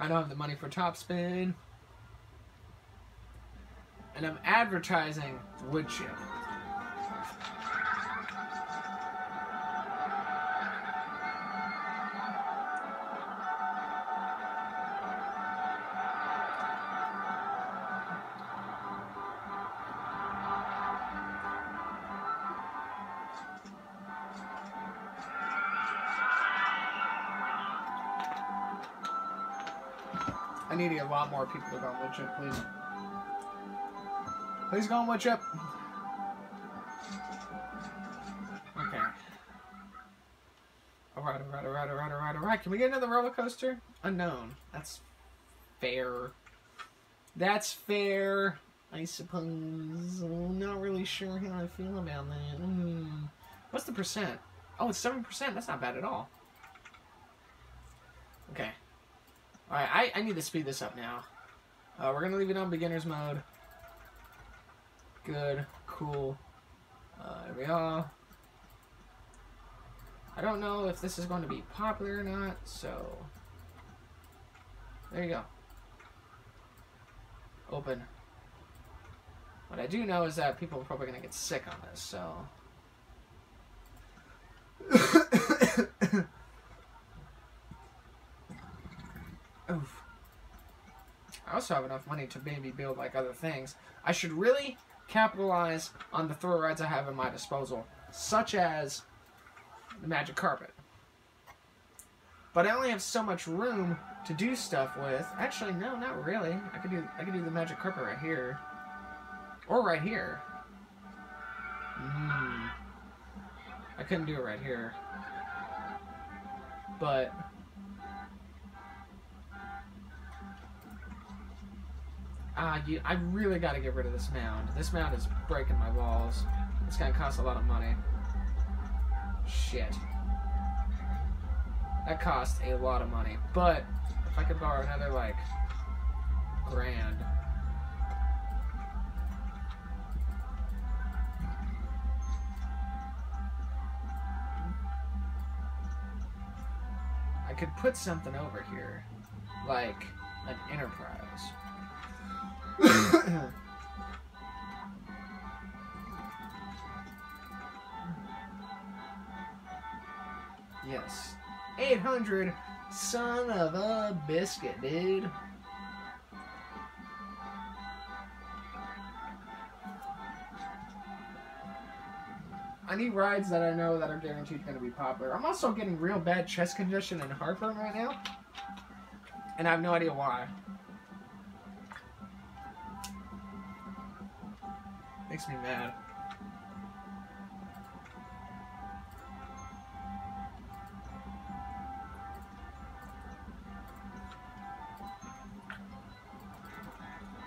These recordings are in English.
I don't have the money for top spin. And I'm advertising wood chip. Lot more people to go on wood chip, please. Please go on wood chip. Okay. Alright, alright, alright, alright, alright, alright. Can we get another roller coaster? Unknown. That's fair. That's fair. I suppose. I'm not really sure how I feel about that. Mm. What's the percent? Oh, it's 7%. That's not bad at all. Okay. Alright, I, I need to speed this up now. Uh, we're going to leave it on beginner's mode. Good. Cool. Uh, there we are. I don't know if this is going to be popular or not, so... There you go. Open. What I do know is that people are probably going to get sick on this, so... Oof. I also have enough money to maybe build like other things. I should really capitalize on the throw rides I have at my disposal, such as the magic carpet. But I only have so much room to do stuff with. Actually, no, not really. I could do I could do the magic carpet right here, or right here. Hmm. I couldn't do it right here, but. Ah, I really got to get rid of this mound. This mound is breaking my balls. It's gonna cost a lot of money. Shit. That cost a lot of money. But, if I could borrow another, like, grand. I could put something over here. Like, an enterprise. yes. 800 son of a biscuit, dude. I need rides that I know that are guaranteed going to be popular. I'm also getting real bad chest congestion and heartburn right now. And I have no idea why. Makes me mad.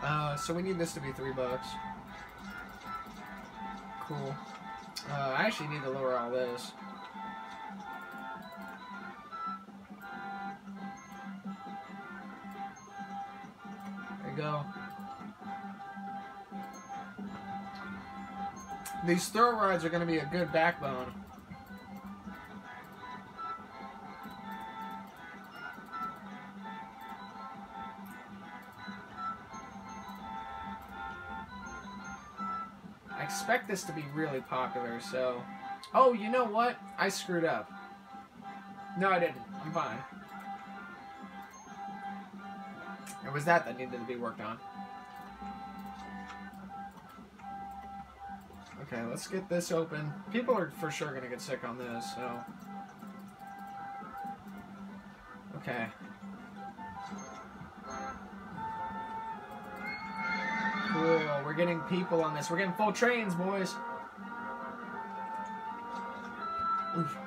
Uh, so we need this to be three bucks. Cool. Uh, I actually need to lower all this. There you go. These throw rides are going to be a good backbone. I expect this to be really popular, so... Oh, you know what? I screwed up. No, I didn't. I'm fine. It was that that needed to be worked on. Okay, let's get this open. People are for sure gonna get sick on this, so... Okay. Cool, we're getting people on this. We're getting full trains, boys. Oof.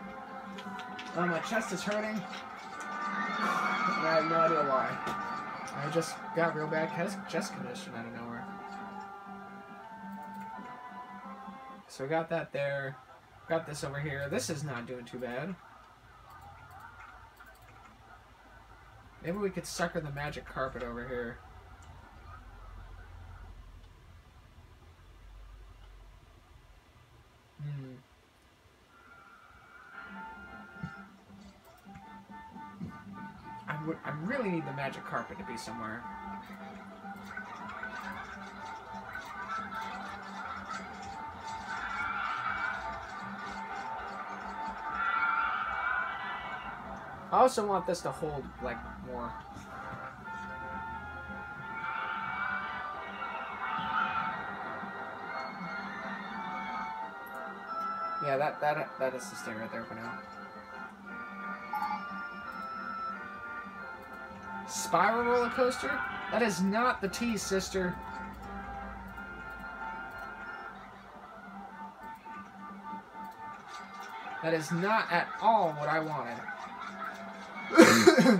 Oh, my chest is hurting. I have no idea why. I just got real bad chest condition out of nowhere. So we got that there. Got this over here. This is not doing too bad. Maybe we could sucker the magic carpet over here. Hmm. I'm would, I really need the magic carpet to be somewhere. I also want this to hold, like, more. Yeah, that, that, that is the stay right there for now. Spiral roller coaster? That is not the T, sister. That is not at all what I wanted.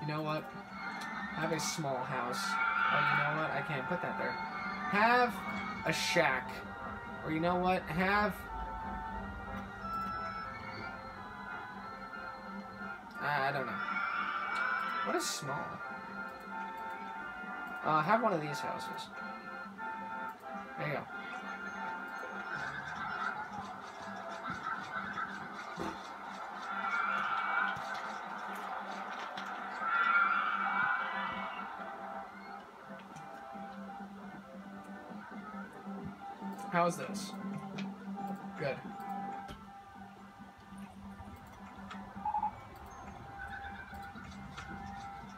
you know what? Have a small house. Oh, you know what? I can't put that there. Have a shack. Or you know what? Have... I don't know. What is small? Uh, have one of these houses. There you go. How's this? Good.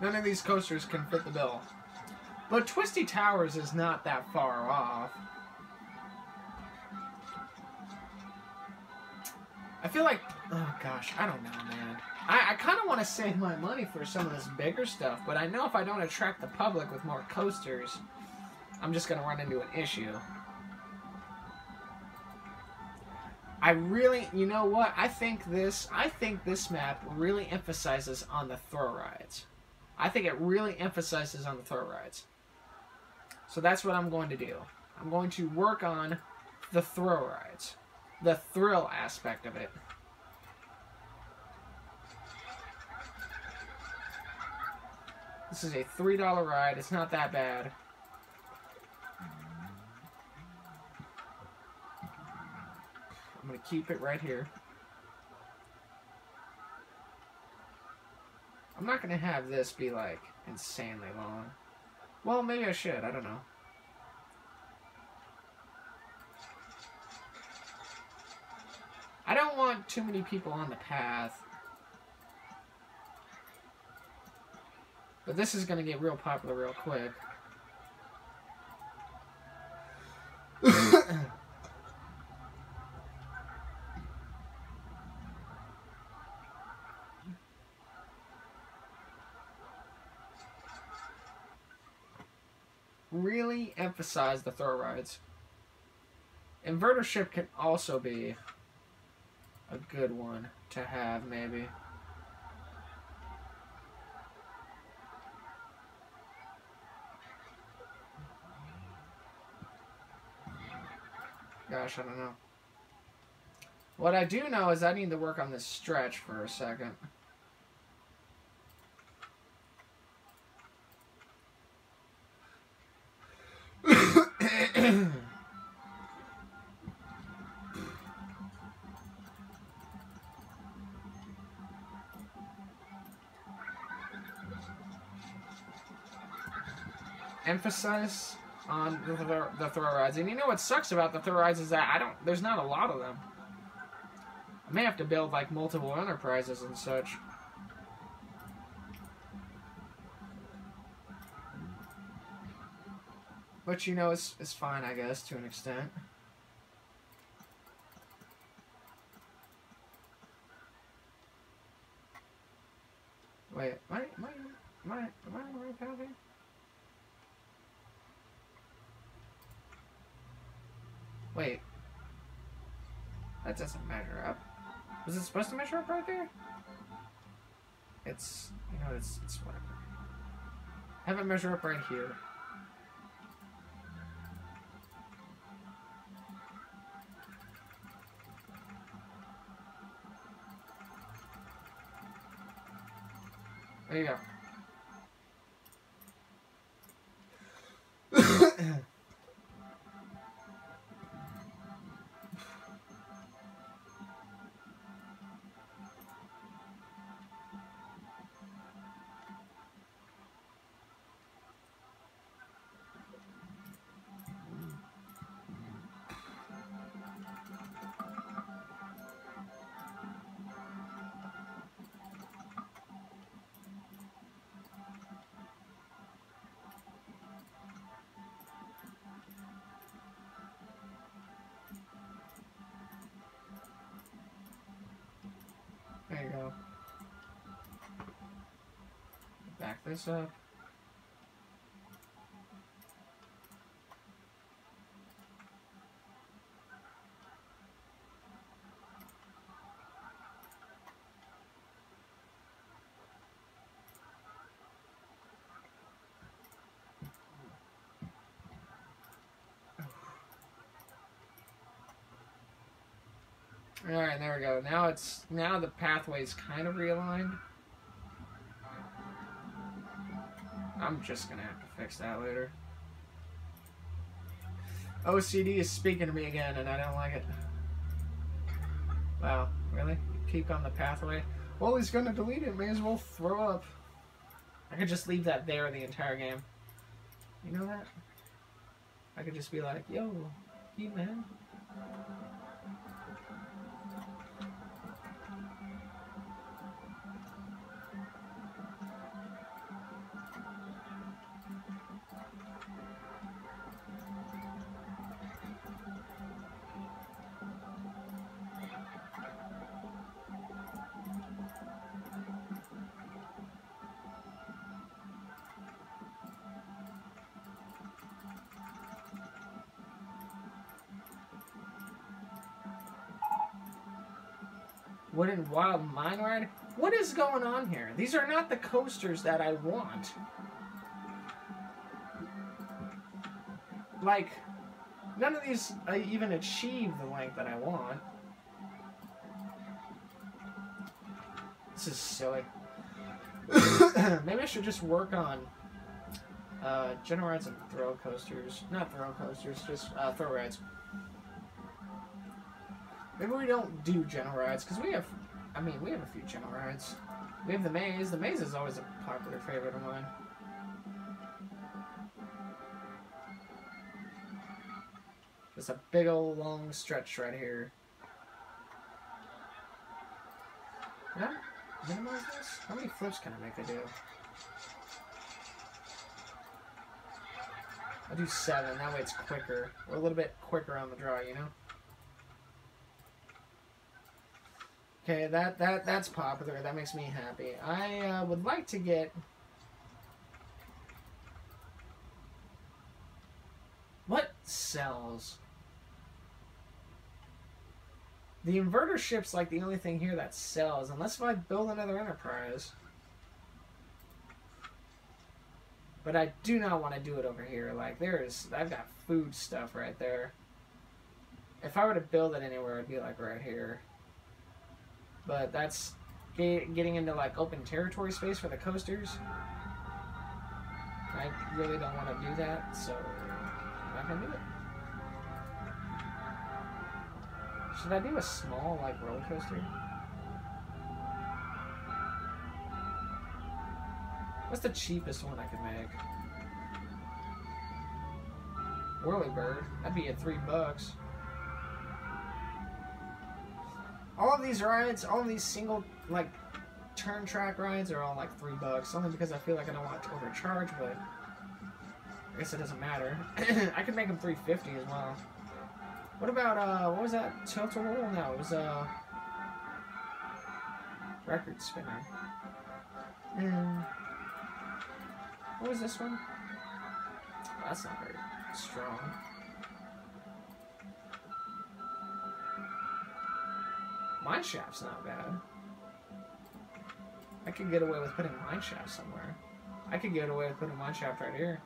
None of these coasters can fit the bill. But Twisty Towers is not that far off. I feel like, oh gosh, I don't know, man. I, I kind of want to save my money for some of this bigger stuff, but I know if I don't attract the public with more coasters, I'm just going to run into an issue. I really, you know what? I think this, I think this map really emphasizes on the throw rides. I think it really emphasizes on the throw rides. So that's what I'm going to do. I'm going to work on the throw rides. The thrill aspect of it. This is a $3 ride. It's not that bad. I'm going to keep it right here. I'm not going to have this be, like, insanely long. Well, maybe I should. I don't know. I don't want too many people on the path. But this is going to get real popular real quick. really emphasize the throw rides. Inverter ship can also be a good one to have, maybe. Gosh, I don't know. What I do know is I need to work on this stretch for a second. Emphasize on the, the, the throw rides. And you know what sucks about the throw rides is that I don't, there's not a lot of them. I may have to build like multiple enterprises and such. But you know, it's, it's fine, I guess, to an extent. Wait, am I, am I, am I, am I on the right path here? Wait. That doesn't measure up. Was it supposed to measure up right there? It's, you know, it's, it's whatever. Have it measure up right here. There you go. back this up. All right, there we go. Now it's now the pathway's kind of realigned. I'm just gonna have to fix that later. OCD is speaking to me again, and I don't like it. Wow, really? Keep on the pathway? Well, he's gonna delete it. May as well throw up. I could just leave that there the entire game. You know that? I could just be like, yo, you Wooden Wild Mine Ride? What is going on here? These are not the coasters that I want. Like, none of these I even achieve the length that I want. This is silly. Maybe I should just work on uh, general rides and throw coasters. Not throw coasters, just uh, throw rides. Maybe we don't do general rides because we have, I mean, we have a few general rides. We have the maze. The maze is always a popular favorite of mine. It's a big old long stretch right here. Can I minimize this? How many flips can I make I do? I'll do seven. That way it's quicker. We're a little bit quicker on the draw, you know? Okay, that, that that's popular. That makes me happy. I uh, would like to get... What sells? The inverter ship's like the only thing here that sells, unless if I build another enterprise. But I do not want to do it over here. Like, there's... I've got food stuff right there. If I were to build it anywhere, it'd be like right here. But that's getting into like open territory space for the coasters. I really don't want to do that, so I'm not gonna do it. Should I do a small like roller coaster? What's the cheapest one I could make? Whirly Bird. That'd be at three bucks. All of these rides, all of these single like turn track rides are all like three bucks. Only because I feel like I don't want to overcharge, but I guess it doesn't matter. I could make them 350 as well. What about uh, what was that? Tilt a Whirl? No, it was uh, record spinner. And what was this one? Oh, that's not very strong. Mine shaft's not bad. I could get away with putting mine shaft somewhere. I could get away with putting mine shaft right here.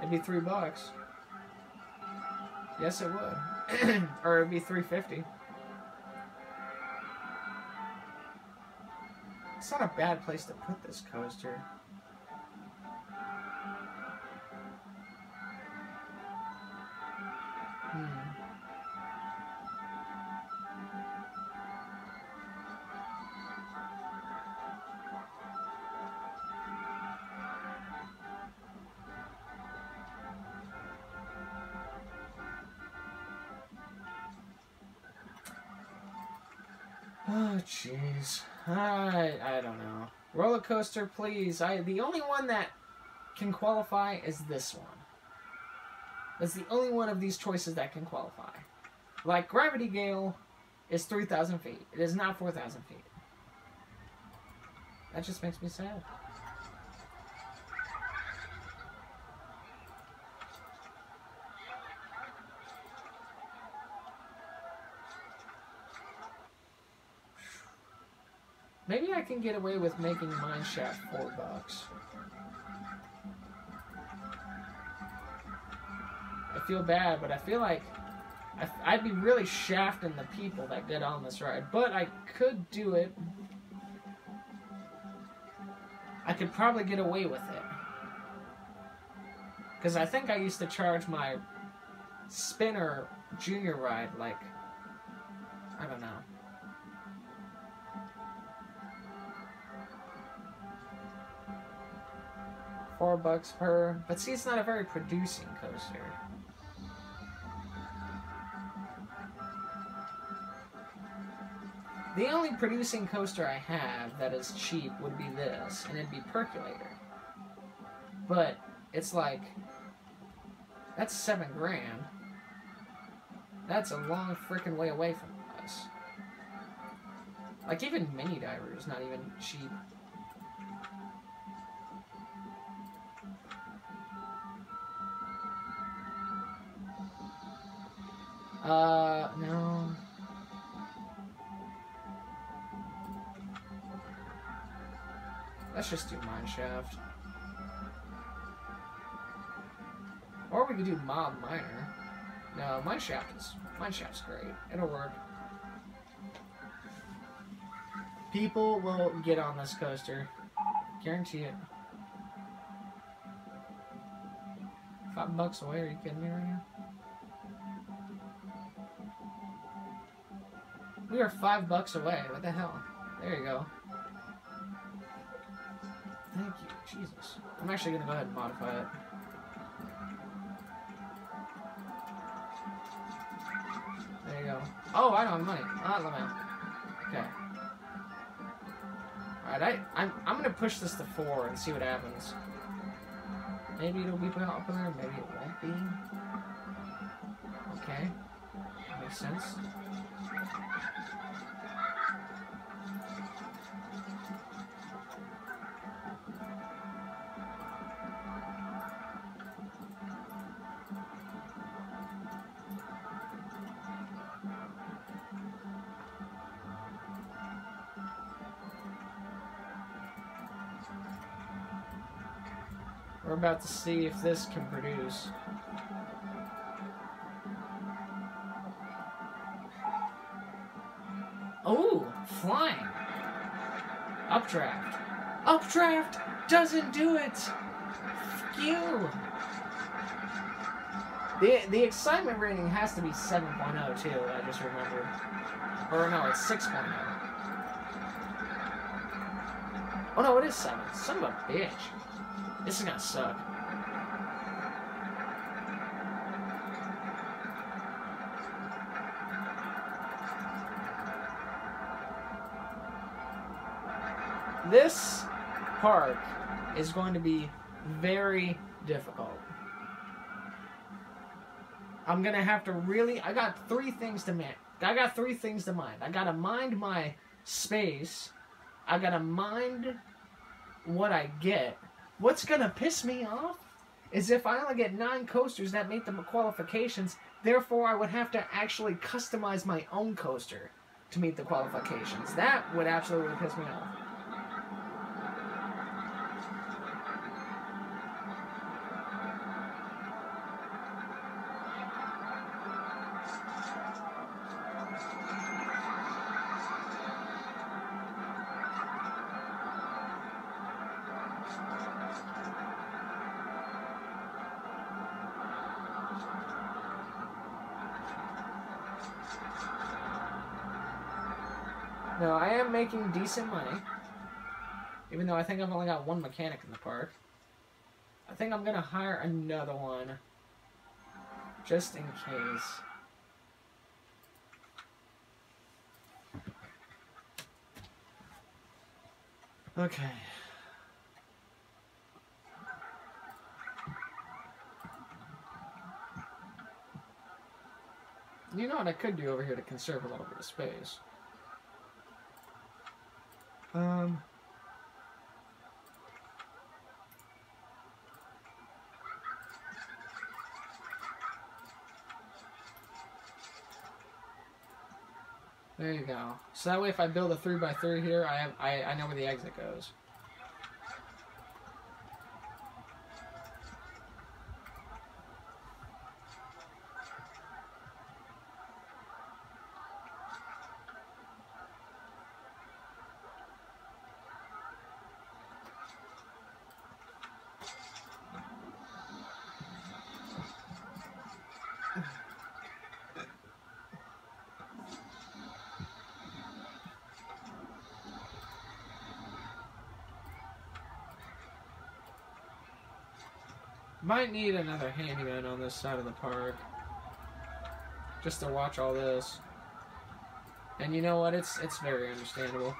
It'd be three bucks. Yes, it would. or it'd be three fifty. It's not a bad place to put this coaster. Oh, jeez. I, I don't know. Roller coaster, please. I The only one that can qualify is this one. That's the only one of these choices that can qualify. Like Gravity Gale, is 3,000 feet. It is not 4,000 feet. That just makes me sad. Maybe I can get away with making mine shaft four bucks. I feel bad, but I feel like I, would be really shafting the people that get on this ride. But I could do it. I could probably get away with it. Because I think I used to charge my spinner junior ride like, I don't know. Four bucks per, but see, it's not a very producing coaster. The only producing coaster I have that is cheap would be this, and it'd be Percolator. But it's like, that's seven grand. That's a long freaking way away from us. Like, even Mini Diver is not even cheap. Let's just do Mineshaft. Or we could do Mob Miner. No, Mineshaft is Mineshaft's great. It'll work. People will get on this coaster. Guarantee it. Five bucks away, are you kidding me right now? We are five bucks away. What the hell? There you go. Jesus. I'm actually going to go ahead and modify it. There you go. Oh, I don't have money. Ah, let me Okay. Alright, I, I'm, I'm going to push this to 4 and see what happens. Maybe it'll be popular, maybe it won't be. Okay. Makes sense. About to see if this can produce. Oh, flying. Updraft. Updraft doesn't do it. Fuck you. The, the excitement rating has to be 7.0 too, I just remembered. Or no, it's 6.0. Oh no, it is 7. Son of a bitch. This is gonna suck. This park is going to be very difficult. I'm gonna have to really. I got three things to mind. I got three things to mind. I gotta mind my space. I gotta mind what I get, What's gonna piss me off is if I only get nine coasters that meet the qualifications, therefore I would have to actually customize my own coaster to meet the qualifications. That would absolutely piss me off. No, I am making decent money. Even though I think I've only got one mechanic in the park. I think I'm gonna hire another one. Just in case. Okay. You know what I could do over here to conserve a little bit of space? Um. There you go. So that way, if I build a three by three here, I have I, I know where the exit goes. Might need another handyman on this side of the park. Just to watch all this. And you know what? It's it's very understandable.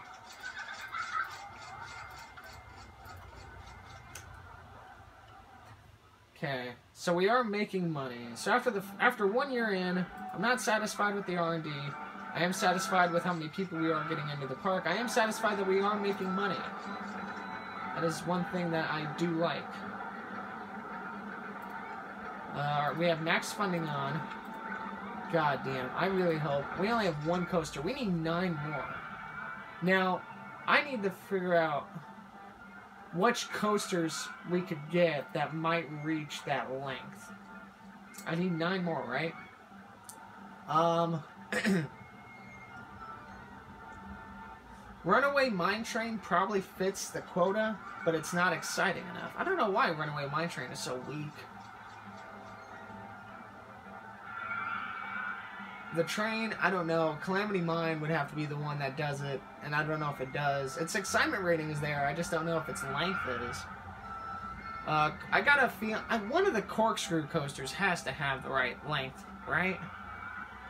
Okay, so we are making money. So after the after one year in, I'm not satisfied with the R&D. I am satisfied with how many people we are getting into the park. I am satisfied that we are making money. That is one thing that I do like. Uh, we have max funding on. God damn, I really hope. We only have one coaster. We need nine more. Now, I need to figure out which coasters we could get that might reach that length. I need nine more, right? Um, Runaway Mine Train probably fits the quota, but it's not exciting enough. I don't know why Runaway Mine Train is so weak. The train, I don't know. Calamity Mine would have to be the one that does it, and I don't know if it does. Its excitement rating is there. I just don't know if its length is. Uh, I got a feel. I, one of the corkscrew coasters has to have the right length, right?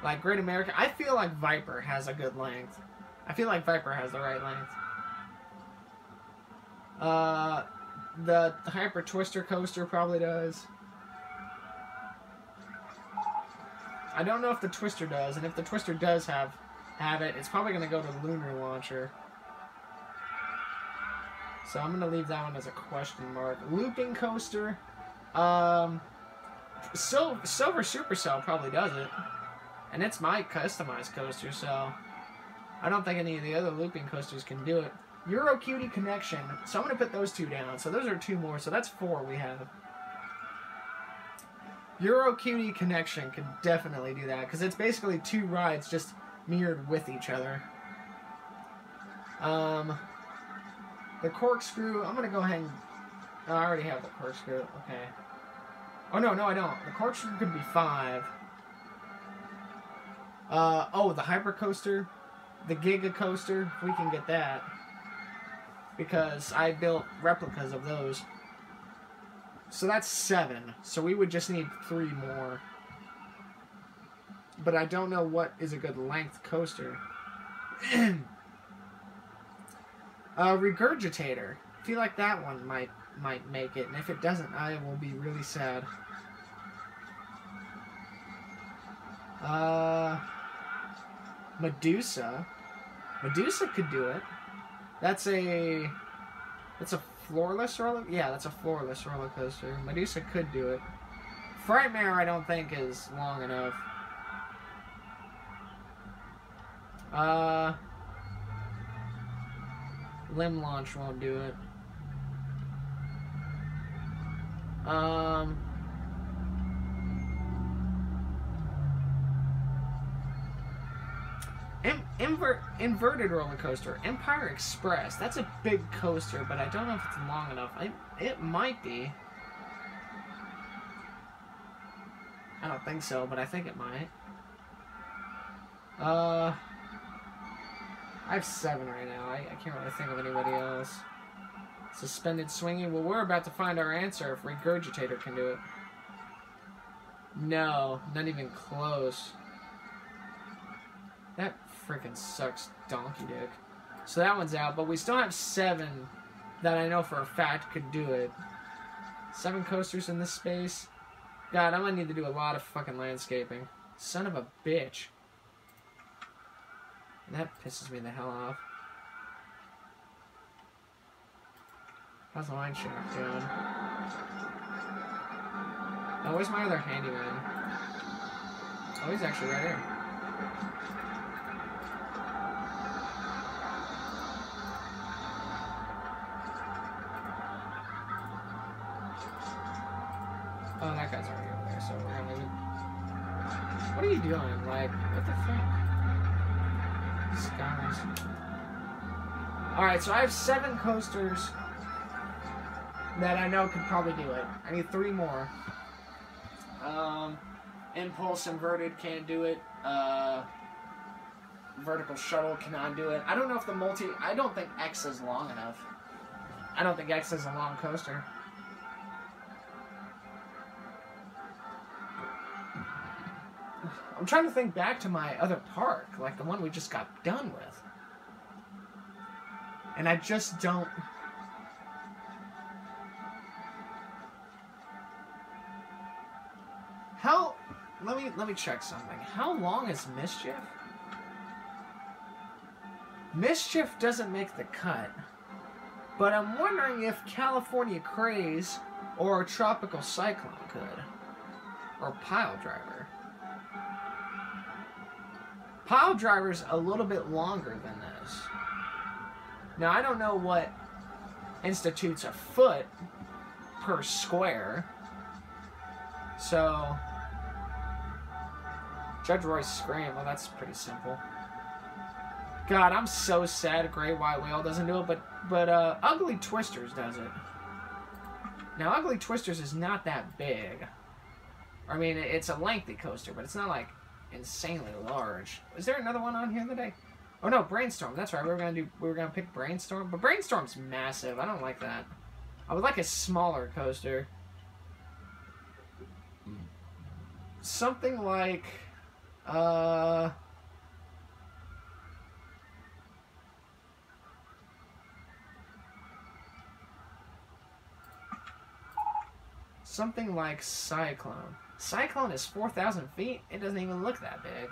Like Great America. I feel like Viper has a good length. I feel like Viper has the right length. Uh, the Hyper Twister coaster probably does. I don't know if the Twister does, and if the Twister does have have it, it's probably going to go to Lunar Launcher. So I'm going to leave that one as a question mark. Looping Coaster. Um, Sil Silver Supercell probably does it. And it's my customized coaster, so I don't think any of the other looping coasters can do it. Euro Cutie Connection. So I'm going to put those two down. So those are two more. So that's four we have. Euro Cutie Connection could definitely do that because it's basically two rides just mirrored with each other. Um, the corkscrew. I'm gonna go ahead and. Oh, I already have the corkscrew. Okay. Oh no, no, I don't. The corkscrew could be five. Uh oh, the hypercoaster, the Giga coaster. We can get that, because I built replicas of those. So that's seven. So we would just need three more. But I don't know what is a good length coaster. uh, regurgitator. I feel like that one might might make it, and if it doesn't, I will be really sad. Uh, Medusa. Medusa could do it. That's a that's a floorless roller. Yeah, that's a floorless roller coaster. Medusa could do it. Frightmare, I don't think is long enough. Uh, limb launch won't do it. Um. Inverted roller coaster, Empire Express. That's a big coaster, but I don't know if it's long enough. I, it might be. I don't think so, but I think it might. Uh, I have seven right now. I, I can't really think of anybody else. Suspended swinging. Well, we're about to find our answer if Regurgitator can do it. No, not even close. That freaking sucks donkey dick. So that one's out, but we still have seven that I know for a fact could do it. Seven coasters in this space. God, I'm gonna need to do a lot of fucking landscaping. Son of a bitch. That pisses me the hell off. How's the line shaft doing? Oh, where's my other handyman? Oh, he's actually right here. Oh, that guy's already over there, so we're gonna leave it. What are you doing? Like, Alright, so I have seven coasters that I know could probably do it. I need three more. Um, Impulse Inverted can't do it. Uh, vertical Shuttle cannot do it. I don't know if the multi... I don't think X is long enough. I don't think X is a long coaster. I'm trying to think back to my other park, like the one we just got done with. And I just don't. How? Let me let me check something. How long is Mischief? Mischief doesn't make the cut, but I'm wondering if California Craze or Tropical Cyclone could, or Pile Driver. Pile Driver's a little bit longer than this. Now, I don't know what institutes a foot per square. So, Judge Roy's Scream, well, that's pretty simple. God, I'm so sad Great White Whale doesn't do it, but, but uh, Ugly Twisters does it. Now, Ugly Twisters is not that big. I mean, it's a lengthy coaster, but it's not like insanely large. Is there another one on here today? Oh no, Brainstorm. That's right. We were gonna do. We were gonna pick Brainstorm, but Brainstorm's massive. I don't like that. I would like a smaller coaster. Something like, uh. Something like Cyclone. Cyclone is 4,000 feet. It doesn't even look that big.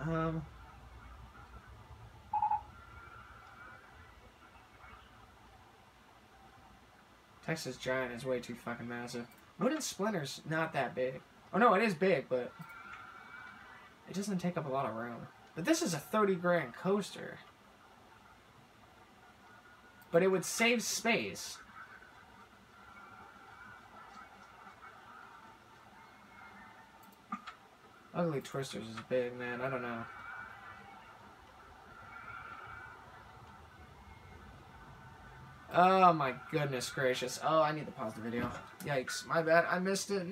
Um... Texas Giant is way too fucking massive. Wooden Splinter's not that big. Oh no, it is big, but it doesn't take up a lot of room. But this is a 30 grand coaster. But it would save space. Ugly Twisters is big, man. I don't know. Oh my goodness gracious. Oh, I need to pause the video. Yikes. My bad. I missed it.